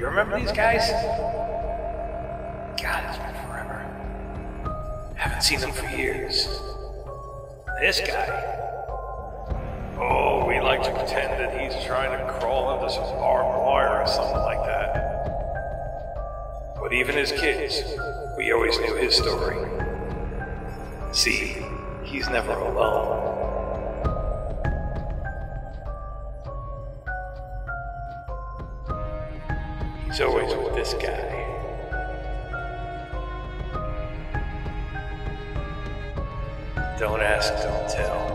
remember these guys? God, it's been forever. Haven't seen them for years. This guy. Oh, we like to pretend that he's trying to crawl into some barbed wire or something like that. But even as kids, we always knew his story. See, he's never alone. He's always with this guy. Don't ask, don't tell.